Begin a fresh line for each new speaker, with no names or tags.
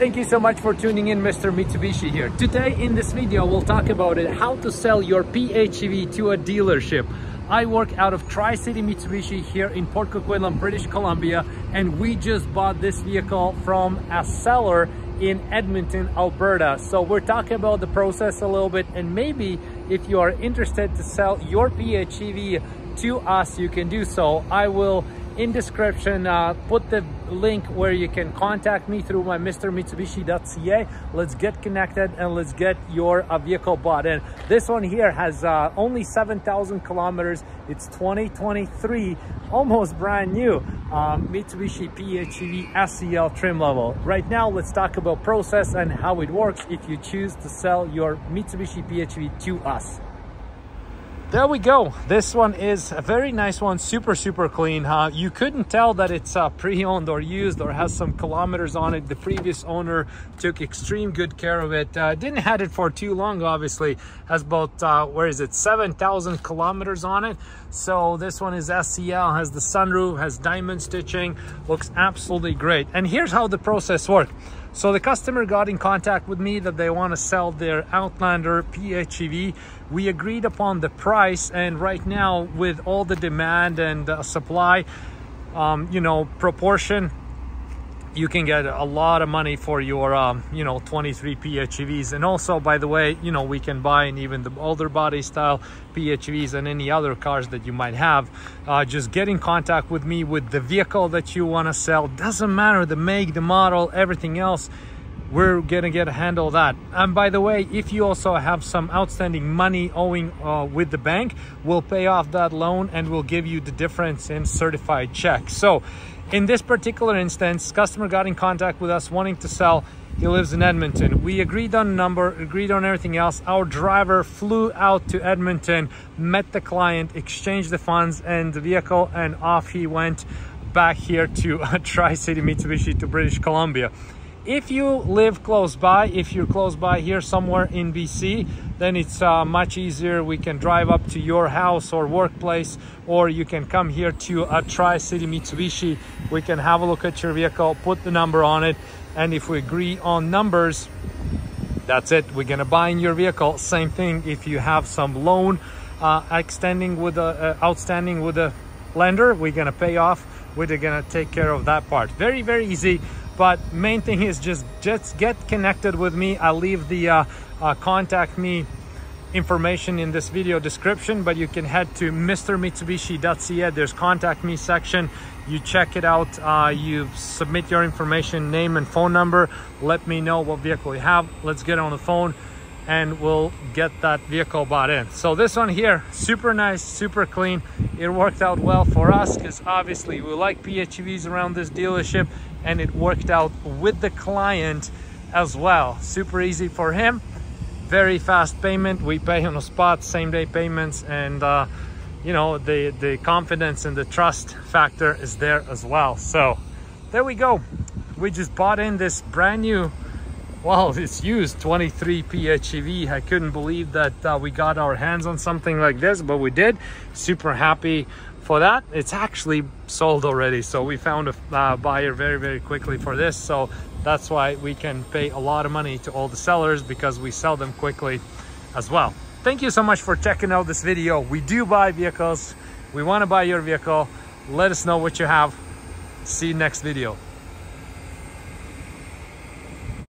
Thank you so much for tuning in, Mr. Mitsubishi here. Today in this video, we'll talk about it, how to sell your PHEV to a dealership. I work out of Tri-City Mitsubishi here in Port Coquitlam, British Columbia, and we just bought this vehicle from a seller in Edmonton, Alberta. So we're talking about the process a little bit, and maybe if you are interested to sell your PHEV to us, you can do so. I will in description uh, put the link where you can contact me through my mrmitsubishi.ca let's get connected and let's get your uh, vehicle bought in. This one here has uh, only 7,000 kilometers. It's 2023 almost brand new um, Mitsubishi PHEV SEL trim level. Right now let's talk about process and how it works if you choose to sell your Mitsubishi PHEV to us there we go. This one is a very nice one, super, super clean. Huh? You couldn't tell that it's uh, pre-owned or used or has some kilometers on it. The previous owner took extreme good care of it. Uh, didn't had it for too long, obviously. Has about, uh, where is it, 7,000 kilometers on it. So this one is SEL, has the sunroof, has diamond stitching, looks absolutely great. And here's how the process works. So the customer got in contact with me that they want to sell their Outlander PHEV. We agreed upon the price and right now with all the demand and supply, um, you know, proportion, you can get a lot of money for your um, you know 23 PHEVs and also by the way you know we can buy in even the older body style PHEVs and any other cars that you might have. Uh, just get in contact with me with the vehicle that you want to sell. Doesn't matter the make the model everything else. We're gonna get a handle of that. And by the way if you also have some outstanding money owing uh, with the bank we'll pay off that loan and we'll give you the difference in certified check. So in this particular instance, customer got in contact with us wanting to sell. He lives in Edmonton. We agreed on number, agreed on everything else. Our driver flew out to Edmonton, met the client, exchanged the funds and the vehicle, and off he went back here to Tri-City Mitsubishi to British Columbia. If you live close by, if you're close by here somewhere in BC, then it's uh, much easier. We can drive up to your house or workplace, or you can come here to a Tri-City Mitsubishi. We can have a look at your vehicle, put the number on it, and if we agree on numbers, that's it. We're gonna buy in your vehicle. Same thing if you have some loan uh, extending with a uh, outstanding with a lender, we're gonna pay off. We're gonna take care of that part. Very, very easy but main thing is just just get connected with me. I'll leave the uh, uh, contact me information in this video description but you can head to mrmitsubishi.ca there's contact me section. You check it out. Uh, you submit your information name and phone number. Let me know what vehicle you have. Let's get on the phone and we'll get that vehicle bought in so this one here super nice super clean it worked out well for us because obviously we like phevs around this dealership and it worked out with the client as well. Super easy for him, very fast payment. We pay on the spot, same day payments, and uh, you know, the, the confidence and the trust factor is there as well. So there we go. We just bought in this brand new, well, it's used 23 PHEV. I couldn't believe that uh, we got our hands on something like this, but we did. Super happy for that. It's actually sold already so we found a uh, buyer very very quickly for this so that's why we can pay a lot of money to all the sellers because we sell them quickly as well. Thank you so much for checking out this video. We do buy vehicles. We want to buy your vehicle. Let us know what you have. See you next video